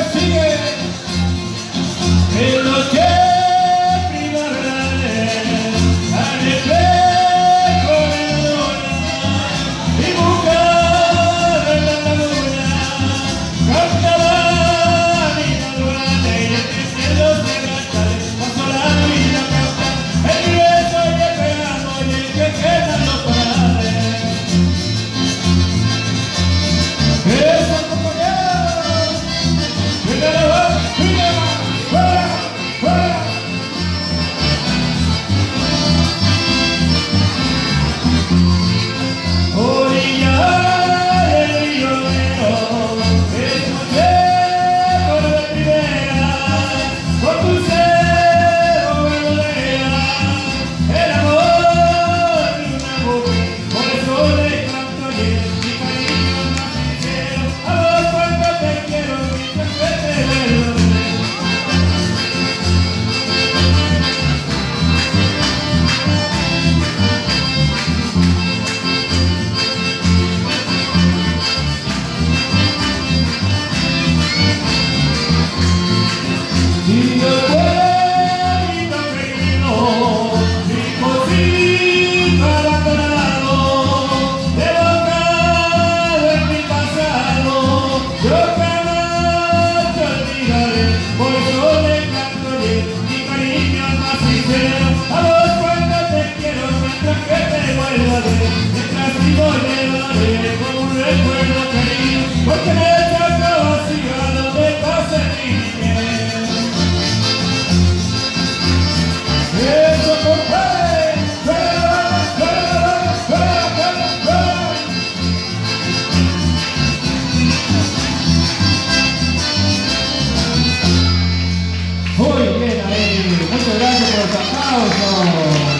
que sigue. aplausos!